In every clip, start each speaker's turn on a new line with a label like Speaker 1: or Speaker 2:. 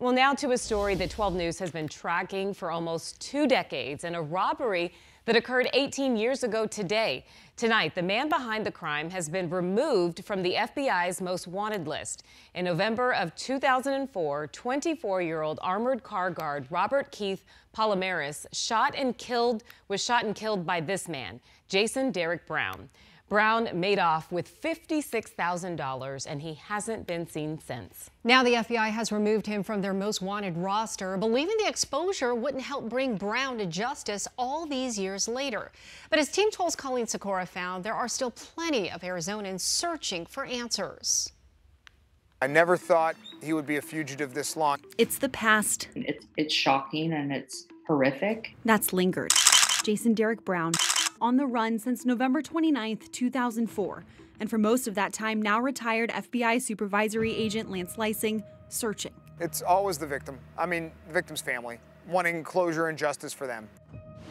Speaker 1: Well, now to a story that 12 News has been tracking for almost two decades and a robbery that occurred 18 years ago today. Tonight, the man behind the crime has been removed from the FBI's most wanted list. In November of 2004, 24-year-old armored car guard Robert Keith Palomares shot and killed was shot and killed by this man, Jason Derek Brown. Brown made off with $56,000 and he hasn't been seen since.
Speaker 2: Now the FBI has removed him from their most wanted roster, believing the exposure wouldn't help bring Brown to justice all these years later. But as Team 12's Colleen Sikora found, there are still plenty of Arizonans searching for answers.
Speaker 3: I never thought he would be a fugitive this long.
Speaker 4: It's the past.
Speaker 5: It's, it's shocking and it's horrific.
Speaker 4: That's lingered. Jason Derek Brown on the run since November 29, 2004, and for most of that time, now retired FBI supervisory agent Lance Leising searching.
Speaker 3: It's always the victim. I mean, the victim's family, wanting closure and justice for them.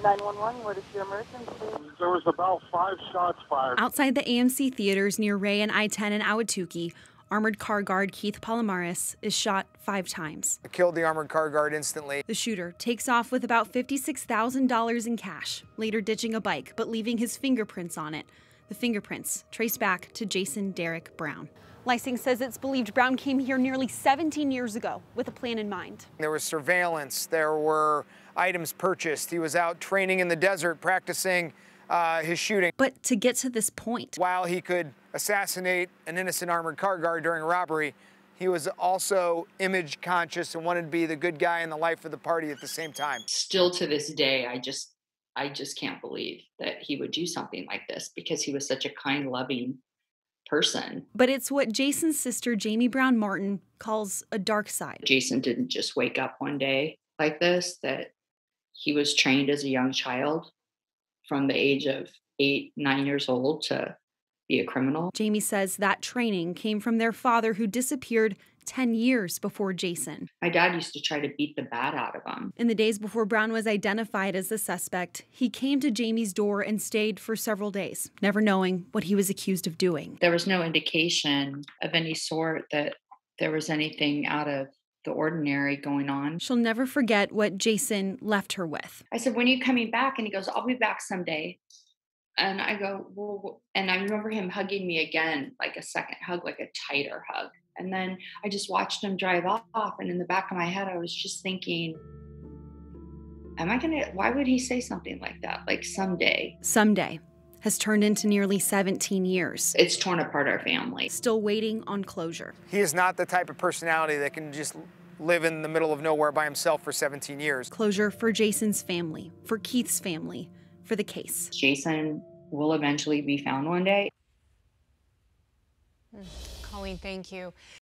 Speaker 6: 911, what is your emergency?
Speaker 7: There was about five shots fired.
Speaker 4: Outside the AMC theaters near Ray and I-10 in Ahwatukee, Armored car guard Keith Palomares is shot five times.
Speaker 3: I killed the armored car guard instantly.
Speaker 4: The shooter takes off with about $56,000 in cash, later ditching a bike, but leaving his fingerprints on it. The fingerprints traced back to Jason Derek Brown. Leising says it's believed Brown came here nearly 17 years ago with a plan in mind.
Speaker 3: There was surveillance, there were items purchased. He was out training in the desert, practicing uh, his shooting.
Speaker 4: But to get to this point,
Speaker 3: while he could assassinate an innocent armored car guard during a robbery, he was also image conscious and wanted to be the good guy in the life of the party at the same time.
Speaker 5: Still to this day, I just I just can't believe that he would do something like this because he was such a kind, loving person.
Speaker 4: But it's what Jason's sister, Jamie Brown Martin, calls a dark side.
Speaker 5: Jason didn't just wake up one day like this, that he was trained as a young child from the age of eight, nine years old to be a criminal.
Speaker 4: Jamie says that training came from their father who disappeared 10 years before Jason.
Speaker 5: My dad used to try to beat the bat out of him.
Speaker 4: In the days before Brown was identified as the suspect, he came to Jamie's door and stayed for several days, never knowing what he was accused of doing.
Speaker 5: There was no indication of any sort that there was anything out of the ordinary going on.
Speaker 4: She'll never forget what Jason left her with.
Speaker 5: I said, When are you coming back? And he goes, I'll be back someday. And I go, Well, and I remember him hugging me again, like a second hug, like a tighter hug. And then I just watched him drive off. And in the back of my head, I was just thinking, Am I gonna, why would he say something like that? Like someday.
Speaker 4: Someday has turned into nearly 17 years.
Speaker 5: It's torn apart our family.
Speaker 4: Still waiting on closure.
Speaker 3: He is not the type of personality that can just live in the middle of nowhere by himself for 17 years.
Speaker 4: Closure for Jason's family, for Keith's family, for the case.
Speaker 5: Jason will eventually be found one day. Hmm.
Speaker 2: Colleen, thank you.